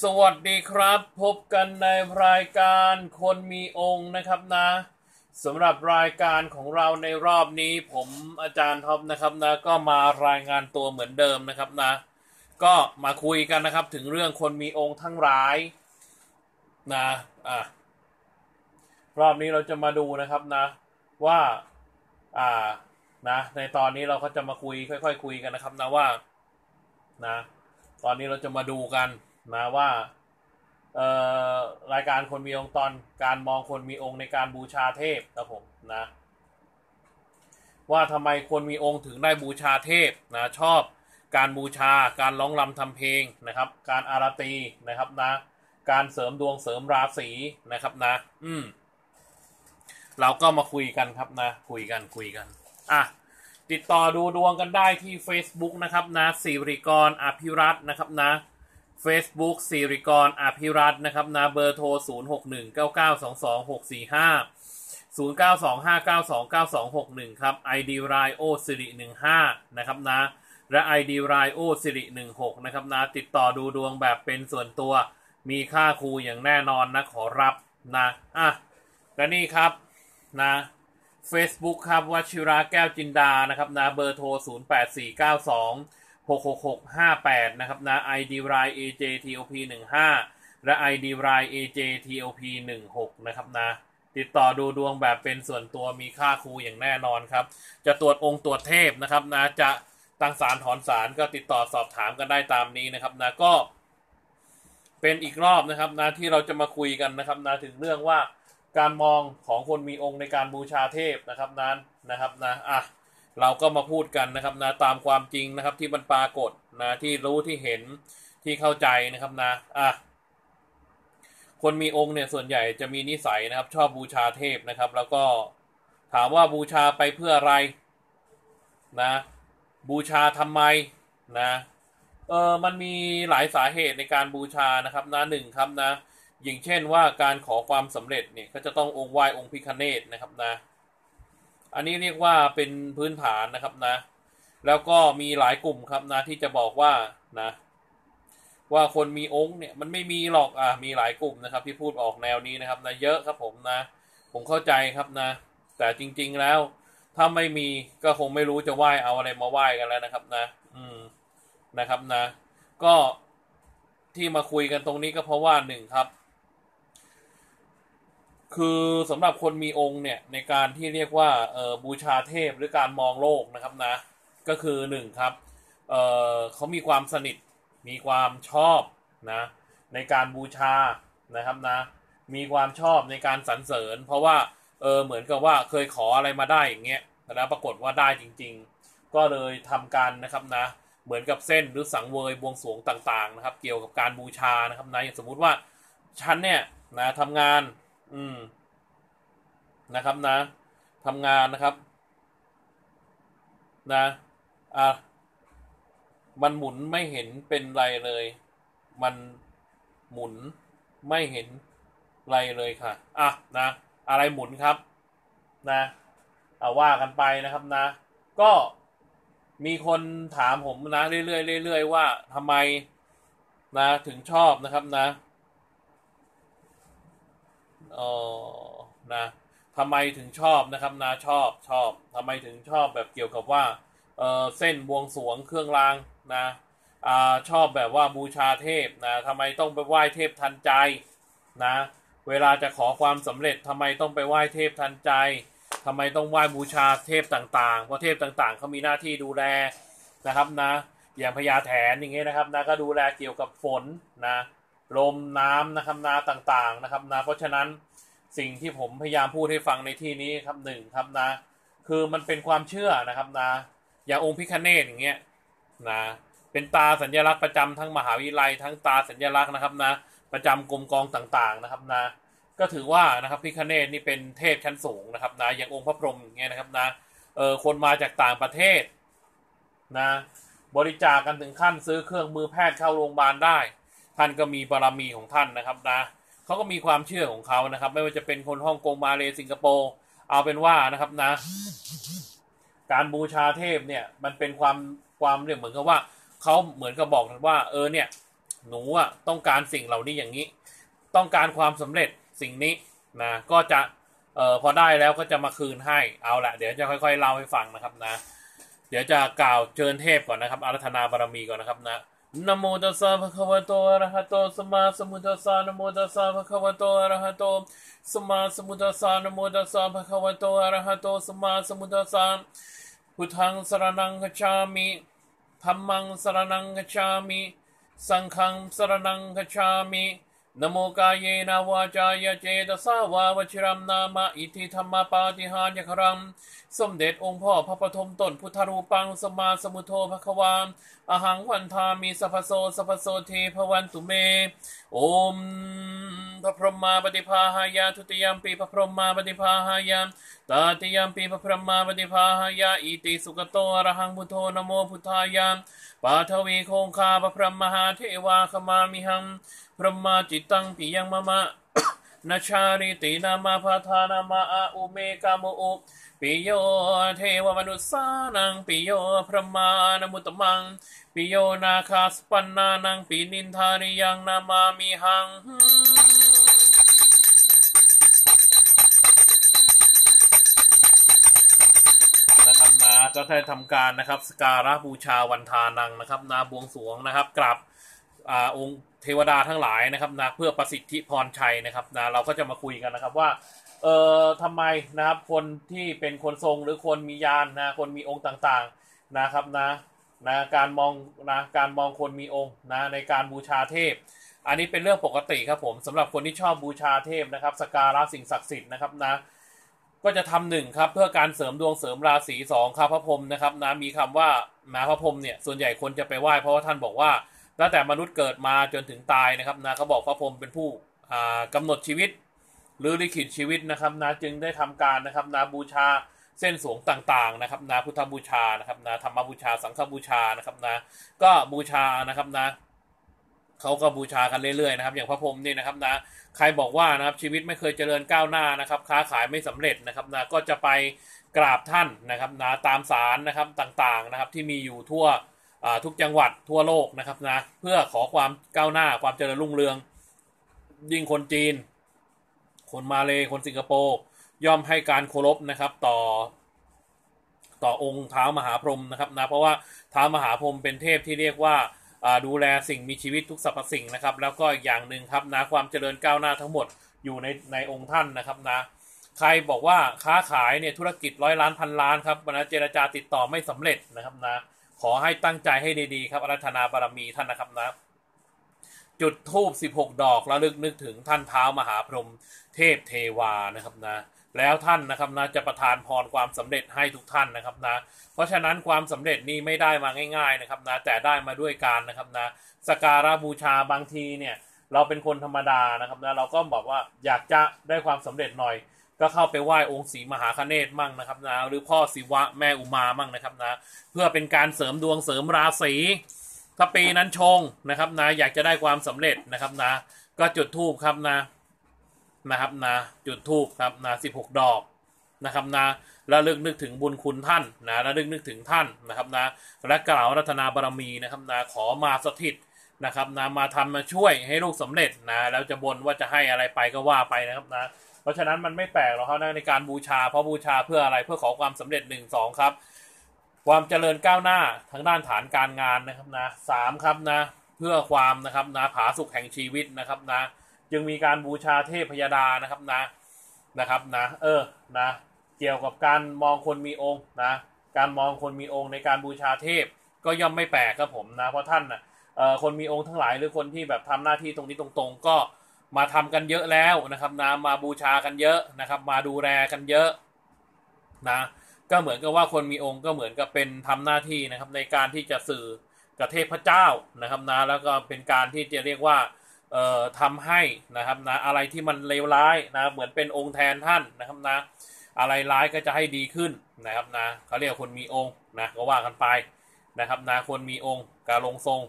สวัสดีครับ พบกันในรายการคนมีองค์นะครับนะสำหรับรายการของเราในรอบนี้ผมอาจารย์ท็อปนะครับนะก็มารายงานตัวเหมือนเดิมนะครับนะ ก็มาคุยกันนะครับถึงเรื่องคนมีองค์ทั้งหลายนะอะรอบนี้เราจะมาดูนะครับนะ ว่าอ่านะในตอนนี้เราก็จะมาคุยค่อย ๆ คุยกันนะครับนะว่านะตอนนี้เราจะมาดูกัน นะว่า เอ่อรายการคนมีองค์ตอนการมองคนมีองค์ในการบูชาเทพครับผมนะ ว่าทำไมคนมีองค์ถึงได้บูชาเทพนะชอบการบูชาการร้องรำทำเพลงนะครับ การอารตีนะครับนะ การเสริมดวงเสริมราศีนะครับนะ อืมเราก็มาคุยกันครับนะ คุยกันคุยกัน อะ ติดต่อดูดวงกันได้ที่ Facebook นะครับนะสิริกรอภิรัตน์นะครับนะ Facebook สิริกรอภิรัตน์นะครับนะเบอร์โทร 0 6 1 9 9 2 2 6 4 5 0 9 2 5 9 2 9 2 6 1 ครับ ID r i o สิริ15 นะครับนะ และ ID r i o สิริ16 นะครับนะ ติดต่อดูดวงแบบเป็นส่วนตัว มีค่าครูอย่างแน่นอนนะขอรับนะอะและนี่ครับนะ Facebook ครับวชิระแก้วจินดานะครับนะเบอร์โทร 08492 66658 นะครับนะ ID r i AJTOP 15และ ID r i AJTOP 16นะครับนะ ติดต่อดูดวงแบบเป็นส่วนตัวมีค่าครูอย่างแน่นอนครับ จะตรวจองค์ตรวจเทพนะครับนะ จะตั้งสารถอนสารก็ติดต่อสอบถามกันได้ตามนี้นะครับนะ ก็ เป็นอีกรอบนะครับนะที่เราจะมาคุยกันนะครับนะถึงเรื่องว่าการมองของคนมีองค์ในการบูชาเทพนะครับนั้นนะครับนะอะ เราก็มาพูดกันนะครับนะตามความจริงนะครับที่มันปรากฏนะที่รู้ที่เห็นที่เข้าใจนะครับนะอะคนมีองค์เนี่ยส่วนใหญ่จะมีนิสัยนะครับ ชอบบูชาเทพนะครับ แล้วก็ถามว่าบูชาไปเพื่ออะไรนะ บูชาทำไมนะเออมันมีหลายสาเหตุในการบูชานะครับนะหนึ่งครับนะอย่างเช่นว่าการขอความสำเร็จเนี่ยก็จะต้ององค์ไหว้องค์พิคเนตนะครับนะ อันนี้เรียกว่าเป็นพื้นฐานนะครับนะ แล้วก็มีหลายกลุ่มครับนะที่จะบอกว่านะ ว่าคนมีองค์เนี่ยมันไม่มีหรอกอะมีหลายกลุ่มนะครับ ที่พูดออกแนวนี้นะครับนะเยอะครับผมนะ ผมเข้าใจครับนะ แต่จริง ๆแล้ว ถ้าไม่มีก็คงไม่รู้จะไหว้เอาอะไรมาไหว้กันแล้วนะครับนะ อืมนะครับนะ ก็ที่มาคุยกันตรงนี้ก็เพราะว่าหนึ่งครับ คือสำหรับคนมีองค์เนี่ยในการที่เรียกว่าบูชาเทพหรือการมองโลกนะครับนะ ก็คือหนึ่งครับเเขามีความสนิทมีความชอบนะในการบูชานะครับนะ มีความชอบในการสรรเสริญ เพราะว่าเออเหมือนกับว่าเคยขออะไรมาได้อย่างเงี้ยแล้วปรากฏว่าได้จริง ๆ ก็เลยทำการนะครับนะ เหมือนกับเส้นหรือสังเวยบวงสรวงต่างๆนะครับ เกี่ยวกับการบูชานะครับนะอย่างสมมุติว่าฉันเนี่ยนะทำงาน อืม นะครับนะทำงานนะครับ นะ อะ มันหมุนไม่เห็นเป็นไรเลย มันหมุนไม่เห็นไรเลยค่ะ อะ นะ อะไรหมุนครับ นะเอาว่ากันไปนะครับนะ ก็มีคนถามผมนะ เรื่อยๆเรื่อยๆว่าทำไมนะ ถึงชอบนะครับนะ อ๋อนะทำไมถึงชอบนะครับนะชอบชอบทำไมถึงชอบแบบเกี่ยวกับว่าเออเส้นบวงสรวงเครื่องรางนะอ่าชอบแบบว่าบูชาเทพนะทำไมต้องไปไหว้เทพทันใจนะเวลาจะขอความสำเร็จทำไมต้องไปไหว้เทพทันใจทำไมต้องไหว้บูชาเทพต่างๆ เพราะเทพต่างๆเขามีหน้าที่ดูแลนะครับนะ อย่างพญาแถนอย่างเงี้ยนะครับนะก็ดูแลเกี่ยวกับฝนนะลมน้ำนะครับนาต่างๆนะครับนะเพราะฉะนั้น สิ่งที่ผมพยายามพูดให้ฟังในที่นี้ครับหนึ่งครับนะ คือมันเป็นความเชื่อนะครับนะ อย่างองค์พิคเนตอย่างเงี้ยนะเป็นตาสัญลักษณ์ประจำทั้งมหาวิทยาลัยทั้งตาสัญลักษณ์นะครับนะ ประจำกรมกองต่างๆนะครับนะ ก็ถือว่านะครับพิคเนตนี่เป็นเทพชั้นสูงนะครับนะอย่างองค์พระพรหมอย่างเงี้ยนะครับนะเออคนมาจากต่างประเทศนะบริจาคกันถึงขั้นซื้อเครื่องมือแพทย์เข้าโรงพยาบาลได้ ท่านก็มีบารมีของท่านนะครับนะ เขาก็มีความเชื่อของเขานะครับ ไม่ว่าจะเป็นคนฮ่องกงมาเลสิงคโปร์เอาเป็นว่านะครับนะ การบูชาเทพเนี่ย มันเป็นความความเรียกเหมือนกับว่าเขาเหมือนกับบอกว่า เออเนี่ย หนูอะต้องการสิ่งเหล่านี้อย่างนี้ ต้องการความสำเร็จสิ่งนี้นะก็จะเอ่อพอได้แล้วก็จะมาคืนให้เอาละเดี๋ยวจะค่อยๆเล่าให้ฟังนะครับนะ เดี๋ยวจะกล่าวเชิญเทพก่อนนะครับ อารัธนาบารมีก่อนนะครับนะ นโมตัสสะภะคะวะโตอะระหะโตสัมมาสัมพุทธัสสะนโมตัสสะภะคะวะโตอะระหะโตสัมมาสัมพุทธัสสะนโมตัสสะภะคะวะโตอะระหะโตสัมมาสัมพุทธัสสะพุทธังสรณังคัจฉามิธัมมังสรณังคัจฉามิ สังฆังสรณังคัจฉามิ นโมกายเยนาวาจายเจตสาวาวชิรัมนามะอิทิธรรมปาติหานยครัมสมเด็จองค์พ่อพระปฐมตนพุทธรูปังสมาสมุทโธภความอหังวันทามีสัพโสสัพโสเทพวันตุเม โอมพระพรหมาปฏิภาหายาทุติยมปีพระพรหมาปฏิภาหายามตาติยมปีพระพรหมาปฏิภาหายาอิติสุกโตอรหังพุทโธนโมพุทธายามปาทวีโคงคาพระพรหมหาเทวาขมามิหังพระมาจิตตังปิยังมะมะนาชาริตินามาพาทานามาอาอุเมกาโมอุปิโยเทวมนุษสานังปิโยพระมานมุตตมังปิโยนาคาสปันนานังปินินทาริยังนามามิหัง ก็ได้ทำการนะครับสการะบูชาวันทานังนะครับ นาบวงสวงนะครับกราบอ่าองค์เทวดาทั้งหลายนะครับนะเพื่อประสิทธิพรชัยนะครับนะเราก็จะมาคุยกันนะครับว่าเอ่อทำไมนะครับคนที่เป็นคนทรงหรือคนมียานนะคนมีองค์ต่างๆนะครับนะนะการมองนะการมองคนมีองค์นะในการบูชาเทพ อันนี้เป็นเรื่องปกติครับผมสำหรับคนที่ชอบบูชาเทพนะครับสกการะสิ่งศักดิ์สิทธิ์นะครับนะ ก็จะทำหนึ่งครับ เพื่อการเสริมดวงเสริมราศีสองครับพระพรหมนะครับนะมีคำว่านะพระพรหมเนี่ยส่วนใหญ่คนจะไปไหว้เพราะว่าท่านบอกว่าตั้งแต่มนุษย์เกิดมาจนถึงตายนะครับนะเขาบอกพระพรหมเป็นผู้อ่ากำหนดชีวิต หรือลิขิตชีวิตนะครับนะจึงได้ทำการนะครับนะบูชาเส้นสวงต่างๆนะครับนะพุทธบูชานะครับนะธรรมบูชาสังฆบูชานะครับนะก็บูชานะครับนะ เขาก็บูชากันเรื่อยๆนะครับ อย่างพระพรหมนี่นะครับนะใครบอกว่านะครับชีวิตไม่เคยเจริญก้าวหน้านะครับ ค้าขายไม่สำเร็จนะครับนะก็จะไปกราบท่านนะครับนะตามศาลนะครับต่างๆนะครับที่มีอยู่ทั่วทุกจังหวัดทั่วโลกนะครับนะเพื่อขอความก้าวหน้าความเจริญรุ่งเรือง ยิ่งคนจีน คนมาเลยคนสิงคโปร์ย่อมให้การเคารพนะครับต่อต่อองค์เท้ามหาพรหมนะครับนะเพราะว่าเท้ามหาพรหมเป็นเทพที่เรียกว่า ดูแลสิ่งมีชีวิตทุกสรรพสิ่งนะครับ แล้วก็อีกอย่างหนึ่งครับนะความเจริญก้าวหน้าทั้งหมดอยู่ในในองค์ท่านนะครับนะใครบอกว่าค้าขายเนี่ยธุรกิจร้อยล้านพันล้านครับนะเจรจาติดต่อไม่สำเร็จนะครับนะขอให้ตั้งใจให้ดีๆครับอารัธนาบารมีท่านนะครับนะจุดทูบ16 ดอกแล้วลึกนึกถึงท่านเท้ามหาพรหมเทพเทวานะครับนะ แล้วท่านนะครับนะจะประทานพรความสำเร็จให้ทุกท่านนะครับนะเพราะฉะนั้นความสำเร็จนี้ไม่ได้มาง่ายๆนะครับนะแต่ได้มาด้วยการนะครับนะสการะบูชาบางทีเนี่ยเราเป็นคนธรรมดานะครับนะเราก็บอกว่าอยากจะได้ความสำเร็จหน่อย ก็เข้าไปไหว้องค์ศรีมหาคเนศมั่งนะครับนะหรือพ่อศิวะแม่อุมามั่งนะครับนะเพื่อเป็นการเสริมดวงเสริมราศีถ้าปีนั้นชงนะครับนะอยากจะได้ความสำเร็จนะครับนะก็จุดทูบครับนะ นะครับนะจุดทูบครับนะสิบหกดอกนะครับนะระลึกนึกถึงบุญคุณท่านนะระลึกนึกถึงท่านนะครับนะและกล่าวรัตนาบารมีนะครับนะขอมาสถิตนะครับนะมาทำมาช่วยให้ลูกสำเร็จนะแล้วจะบนว่าจะให้อะไรไปก็ว่าไปนะครับนะเพราะฉะนั้นมันไม่แปลกหรอกครับนะในการบูชา เพราะบูชาเพื่ออะไรเพื่อขอความสำเร็จหนึ่งสองครับ ความเจริญก้าวหน้าทางด้านฐานการงานนะครับนะสามครับนะเพื่อความนะครับนะผาสุกแห่งชีวิตนะครับนะ จึงมีการบูชาเทพพยดานะครับนะนะครับนะเออนะเกี่ยวกับการมองคนมีองค์นะการมองคนมีองค์ในการบูชาเทพก็ย่อมไม่แปลกครับผมนะเพราะท่านนะเอ่อคนมีองค์ทั้งหลายหรือคนที่แบบทำหน้าที่ตรงนี้ตรงๆ ก็มาทำกันเยอะแล้วนะครับนะมาบูชากันเยอะนะครับ มาดูแลกันเยอะนะก็เหมือนกับว่าคนมีองค์ก็เหมือนกับเป็นทำหน้าที่นะครับในการที่จะสื่อกับเทพเจ้านะครับนะแล้วก็เป็นการที่จะเรียกว่า เอ่อทำให้นะครับนะอะไรที่มันเลวร้ายนะเหมือนเป็นองค์แทนท่านนะครับนะอะไรร้ายก็จะให้ดีขึ้นนะครับนะเขาเรียกคนมีองค์นะก็ว่ากันไปนะครับนะคนมีองค์การลงทรง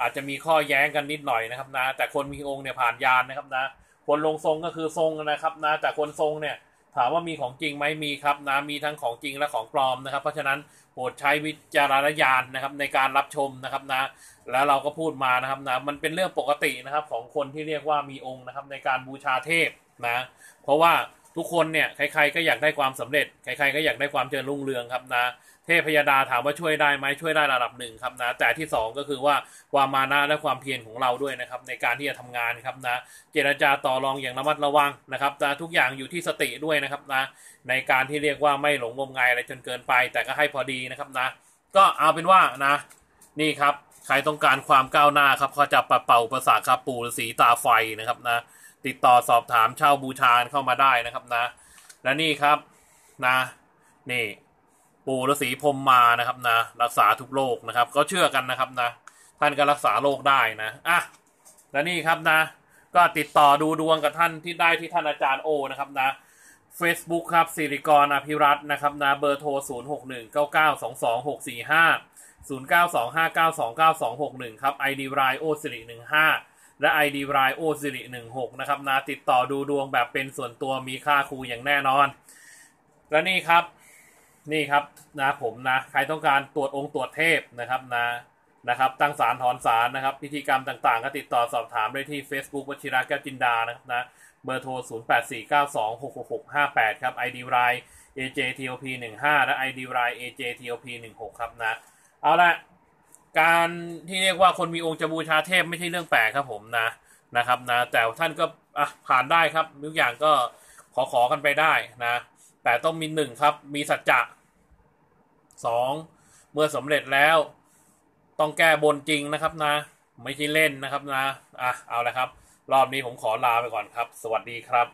อาจจะมีข้อแย้งกันนิดหน่อยนะครับนะแต่คนมีองค์เนี่ยผ่านยานนะครับนะคนลงทรงก็คือทรงนะครับนะแต่คนทรงเนี่ย ถามว่ามีของจริงไหมมีครับนะมีทั้งของจริงและของปลอมนะครับ เพราะฉะนั้นโปรดใช้วิจารณญาณนะครับในการรับชมนะครับนะ แล้วเราก็พูดมานะครับนะมันเป็นเรื่องปกตินะครับของคนที่เรียกว่ามีองค์นะครับในการบูชาเทพนะ เพราะว่า ทุกคนเนี่ยใครๆก็อยากได้ความสำเร็จใครๆก็อยากได้ความเจริญรุ่งเรืองครับนะเทพพยดาถามว่าช่วยได้ไหมช่วยได้ระดับหนึ่งครับนะแต่ที่สองก็คือว่าความมานะและความเพียรของเราด้วยนะครับในการที่จะทำงานครับนะเจรจาต่อรองอย่างระมัดระวังนะครับนะทุกอย่างอยู่ที่สติด้วยนะครับนะในการที่เรียกว่าไม่หลงงมงายอะไรจนเกินไป แต่ก็ให้พอดีนะครับนะก็เอาเป็นว่านะนี่ครับใครต้องการความก้าวหน้าครับเขาจะปะเป่าประสาทคาปูฤาษีตาไฟนะครับนะ ติดต่อสอบถามเช่าบูชาเข้ามาได้นะครับนะ และนี่ครับนะ นี่ ปู่ฤาษีพรมมานะครับนะ รักษาทุกโรคนะครับ ก็เชื่อกันนะครับนะ ท่านก็รักษาโรคได้นะอะและนี่ครับนะ ก็ติดต่อดูดวงกับท่านที่ได้ที่ท่านอาจารย์โอนะครับนะ Facebook ครับสิริกรอภิรัตน์นะครับนะเบอร์โทร 0 6 1 9 9 2 2 6 4 5 0 9 2 5 9 2 9 2 6 1 ครับ ID รายโอสิริ15 และ ID รายโอสิริ16นะครับนะติดต่อดูดวงแบบเป็นส่วนตัวมีค่าครูอย่างแน่นอน และนี่ครับนี่ครับนะผมนะใครต้องการตรวจองค์ตรวจเทพนะครับนะนะครับตั้งสารถอนสารนะครับพิธีกรรมต่างๆ ก็ติดต่อสอบถามได้ที่ Facebook วชิระแก้วจินดานะครับนะเบอร์โทร 0849266658 ครับ ID ราย AJTOP 15 และ ID ราย AJTOP 16 ครับนะเอาละ การที่เรียกว่าคนมีองค์จะบูชาเทพไม่ใช่เรื่องแปลกครับผมนะนะครับนะแต่ท่านก็อะผ่านได้ครับทุกอย่างก็ขอขอกันไปได้นะ แต่ต้องมีหนึ่งครับ มีสัจจะสองเมื่อสำเร็จแล้ว ต้องแก้บนจริงนะครับนะ ไม่ใช่เล่นนะครับนะอะเอาละครับ รอบนี้ผมขอลาไปก่อนครับ สวัสดีครับ